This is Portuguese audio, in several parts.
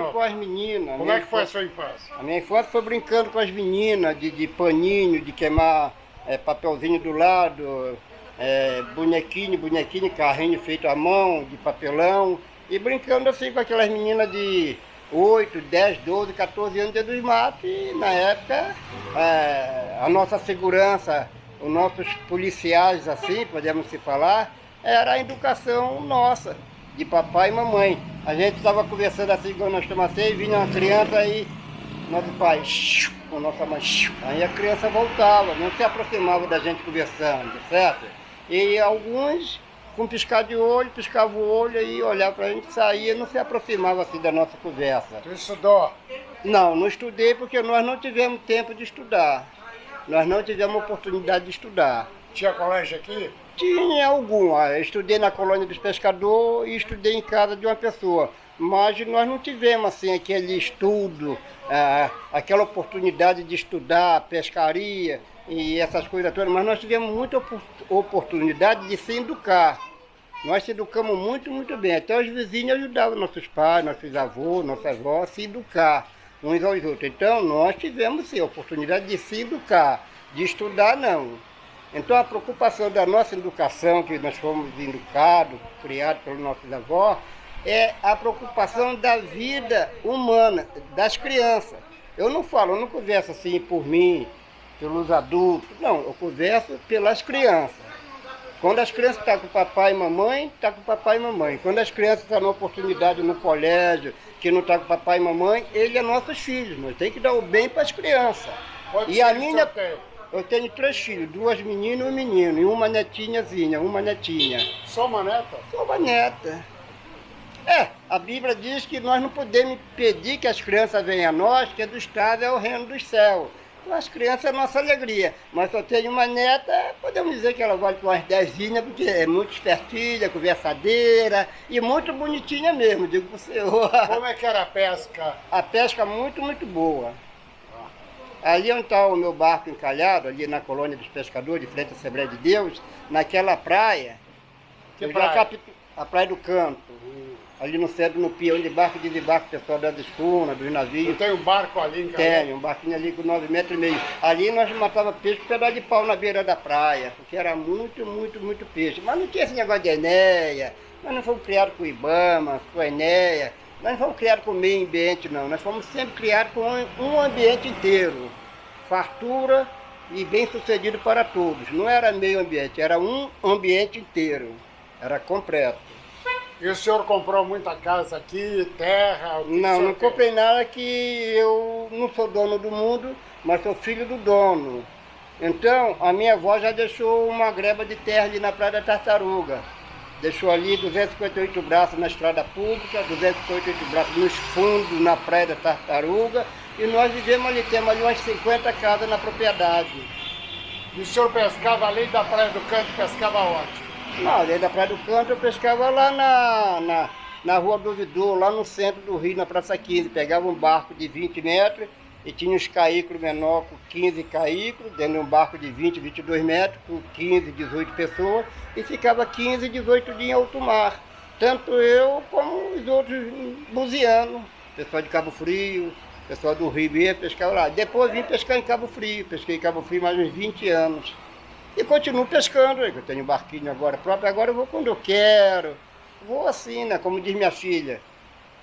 brincando com as meninas. Como é que foi a sua infância? A minha infância foi brincando com as meninas, de, de paninho, de queimar é, papelzinho do lado, é, bonequinho, bonequinho, carrinho feito à mão, de papelão. E brincando assim com aquelas meninas de 8, 10, 12, 14 anos dentro dos matos. E na época é, a nossa segurança, os nossos policiais assim, podemos se falar, era a educação nossa, de papai e mamãe. A gente estava conversando assim quando nós estamos assim, vinha uma criança aí, nosso pai, com nossa mãe, aí a criança voltava, não se aproximava da gente conversando, certo? E alguns, com piscar de olho, piscava o olho e olhava para a gente, saía, não se aproximava assim da nossa conversa. Tu estudou? Não, não estudei porque nós não tivemos tempo de estudar. Nós não tivemos oportunidade de estudar. Tinha colégio aqui? Tinha algum. ah, estudei na colônia dos pescadores e estudei em casa de uma pessoa. Mas nós não tivemos assim aquele estudo, ah, aquela oportunidade de estudar pescaria e essas coisas todas. Mas nós tivemos muita opor- oportunidade de se educar. Nós se educamos muito, muito bem. Até os vizinhos ajudavam nossos pais, nossos avós, nossas avós a se educar uns aos outros. Então nós tivemos sim a oportunidade de se educar, de estudar não. Então a preocupação da nossa educação, que nós fomos educados, criados pelos nossos avós, é a preocupação da vida humana, das crianças. Eu não falo, eu não converso assim por mim, pelos adultos, não, eu converso pelas crianças. Quando as crianças estão com papai e mamãe, está com papai e mamãe. Quando as crianças estão numa oportunidade no colégio, que não está com papai e mamãe, ele é nossos filhos. Nós temos que dar o bem para as crianças. Quantos E a minha, tem? Eu tenho três filhos, duas meninas e um menino, e uma netinhazinha, uma netinha. Só uma neta? Sou uma neta. É, a Bíblia diz que nós não podemos pedir que as crianças venham a nós, que do Estado é o reino dos céus. Então, as crianças é a nossa alegria. Mas só tenho uma neta, podemos dizer que ela vale com umas dezinhas, porque é muito espertilha, conversadeira e muito bonitinha mesmo, digo pro senhor. Como é que era a pesca? A pesca muito, muito boa. Ali onde está o meu barco encalhado, ali na colônia dos pescadores, de frente à Assembleia de Deus, naquela praia, Que praia? a praia do canto, ali no centro, no pião de barco e desembarque, o pessoal das escunas, dos navios. tenho um barco ali em Tem, um barquinho ali com 9 metros e meio. Ali nós matava peixe com pedaço de pau na beira da praia, porque era muito, muito, muito peixe. Mas não tinha esse negócio de enéia, nós não fomos criados com Ibama, com enéia, nós não fomos criados com meio ambiente não, nós fomos sempre criados com um- ambiente inteiro. Fartura e bem sucedido para todos. Não era meio ambiente, era um ambiente inteiro. Era completo. E o senhor comprou muita casa aqui, terra? Não, não comprei nada que eu não sou dono do mundo, mas sou filho do dono. Então, a minha avó já deixou uma greba de terra ali na Praia da Tartaruga. Deixou ali 258 braços na estrada pública, 258 braços nos fundos na Praia da Tartaruga. E nós vivemos ali, temos ali umas 50 casas na propriedade. E o senhor pescava além da Praia do Canto, pescava onde? Não, além da Praia do Canto, eu pescava lá na, na, na Rua do Ouvidor, lá no centro do Rio, na Praça 15. Pegava um barco de 20 metros e tinha uns caículos menor com 15 caículos, dentro de um barco de 20, 22 metros, com 15, 18 pessoas, e ficava 15, 18 dias em alto mar. Tanto eu como os outros buzianos, pessoal de Cabo Frio, pessoal do Rio mesmo, pescava lá. Depois vim pescar em Cabo Frio, pesquei em Cabo Frio mais uns 20 anos. E continuo pescando, eu tenho um barquinho agora próprio, agora eu vou quando eu quero. Vou assim, né? Como diz minha filha.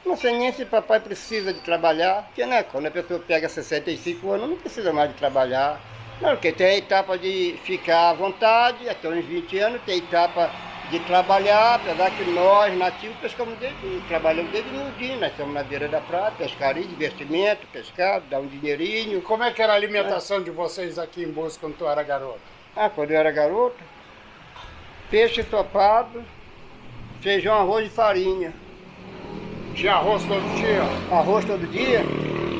Não sei nem se papai precisa de trabalhar, porque né, quando a pessoa pega 65 anos, não precisa mais de trabalhar. Não, porque tem a etapa de ficar à vontade, até uns 20 anos, tem a etapa de trabalhar, apesar que nós, nativos, pescamos desde, trabalhamos desde miudinho, nós estamos na beira da praia, pescaria, divertimento, pescado, dá um dinheirinho. Como é que era a alimentação de vocês aqui em Busca quando tu era garoto? Ah, quando eu era garoto, peixe ensopado, feijão, arroz e farinha. Tinha arroz todo dia? Arroz todo dia?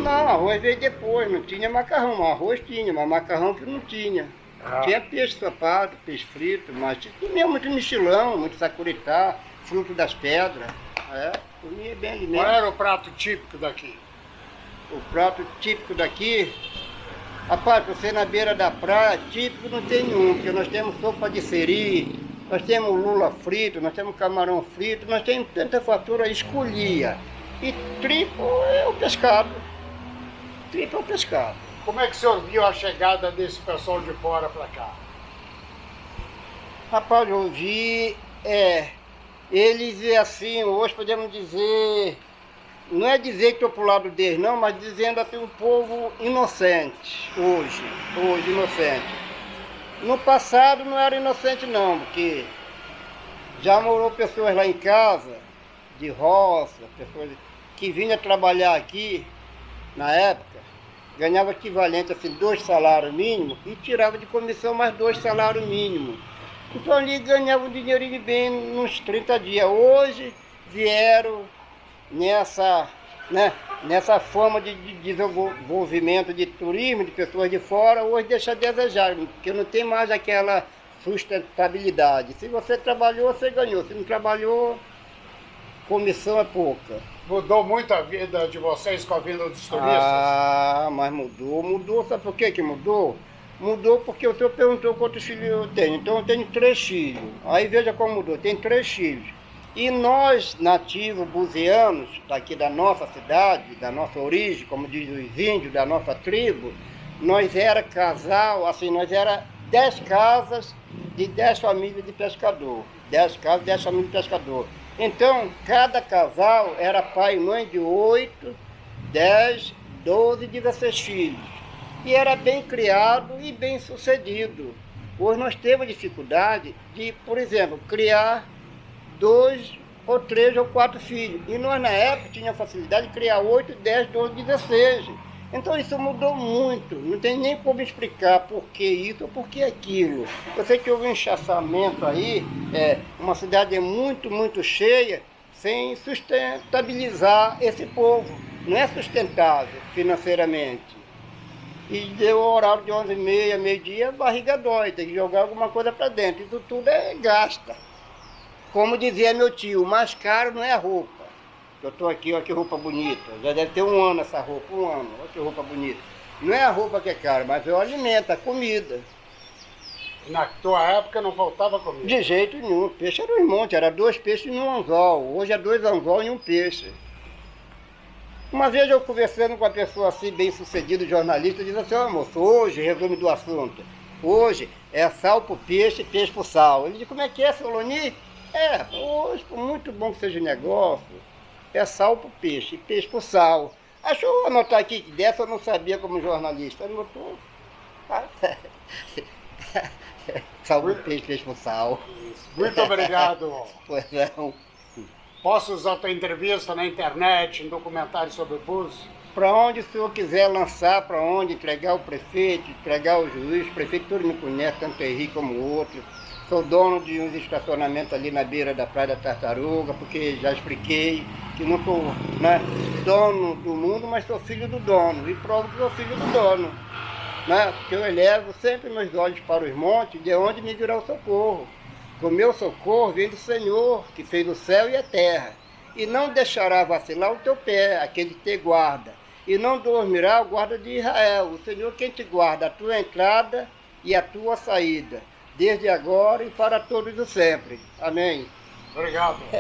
Não, arroz veio depois, não tinha macarrão, mas arroz tinha, mas macarrão que não tinha. Ah. Tinha peixe ensopado, peixe frito, mas comia muito mexilão, muito sacuritá, fruto das pedras. É, comia bem ali mesmo. Qual era o prato típico daqui? O prato típico daqui, rapaz, você na beira da praia, típico não tem nenhum, porque nós temos sopa de seri, nós temos lula frito, nós temos camarão frito, nós temos tanta fatura, escolhia. E tripo é o pescado. Tripo é o pescado. Como é que o senhor viu a chegada desse pessoal de fora para cá? Rapaz, eu vi, é, eles assim, hoje podemos dizer, não é dizer que estou pro lado deles não, mas dizendo assim, um povo inocente, hoje, hoje inocente. No passado não era inocente não, porque já morou pessoas lá em casa, de roça, pessoas que vinham trabalhar aqui, na época, ganhava equivalente assim, dois salários mínimos e tirava de comissão mais dois salários mínimos. Então ali ganhava um dinheirinho bem nos 30 dias. Hoje vieram nessa, né, nessa forma de, de desenvolvimento de turismo, de pessoas de fora, hoje deixa a desejar, porque não tem mais aquela sustentabilidade. Se você trabalhou, você ganhou. Se não trabalhou, comissão é pouca. Mudou muito a vida de vocês com a vinda dos turistas? Ah, mas mudou, mudou. Sabe por que que mudou? Mudou porque o senhor perguntou quantos filhos eu tenho. Então eu tenho três filhos. Aí veja como mudou, tem três filhos. E nós, nativos buzianos, daqui da nossa cidade, da nossa origem, como diz os índios, da nossa tribo, nós era casal, assim, nós era dez casas de dez famílias de pescador. Dez casas, dez famílias de pescador. Então, cada casal era pai e mãe de oito, dez, doze, dezesseis filhos. E era bem criado e bem sucedido. Hoje nós temos dificuldade de, por exemplo, criar dois ou três ou quatro filhos. E nós na época tínhamos facilidade de criar oito, dez, doze, dezesseis. Então isso mudou muito, não tem nem como explicar por que isso ou por que aquilo. Eu sei que houve um enxaçamento aí, é, uma cidade muito, muito cheia, sem sustentabilizar esse povo. Não é sustentável financeiramente. E deu o horário de 11h30, meio-dia, barriga dói, tem que jogar alguma coisa para dentro. Isso tudo é gasta. Como dizia meu tio, o mais caro não é a roupa eu estou aqui, olha que roupa bonita. Já deve ter um ano essa roupa, um ano. Olha que roupa bonita. Não é a roupa que é cara, mas é o alimento, a comida. Na tua época não faltava comida? De jeito nenhum. Peixe era um monte, era dois peixes num anzol. Hoje é dois anzol e um peixe. Uma vez eu conversando com uma pessoa assim, bem sucedida, jornalista, diz assim, ó oh, moço, hoje, resumo do assunto, hoje é sal pro peixe e peixe pro sal. Ele diz, como é que é, seu Loni? É, hoje, por muito bom que seja o negócio, é sal para peixe, e peixe para sal. Deixa eu anotar aqui que dessa eu não sabia como jornalista. Anotou. sal para peixe, peixe para sal. Muito obrigado. pois não. Posso usar a tua entrevista na internet, em documentário sobre o Búzios? Para onde o senhor quiser lançar, para onde entregar o prefeito, entregar o juiz, o prefeito todo me conhece, tanto Henrique como o outro. Sou dono de uns estacionamentos ali na beira da Praia da Tartaruga, porque já expliquei que não sou né, dono do mundo, mas sou filho do dono. E provo que sou filho do dono. Né? Porque eu elevo sempre meus olhos para os montes, de onde me virá o socorro. O meu socorro vem do Senhor, que fez o céu e a terra. E não deixará vacilar o teu pé, aquele que te guarda. E não dormirá o guarda de Israel. O Senhor quem te guarda a tua entrada e a tua saída desde agora e para todos os sempre. Amém. Obrigado.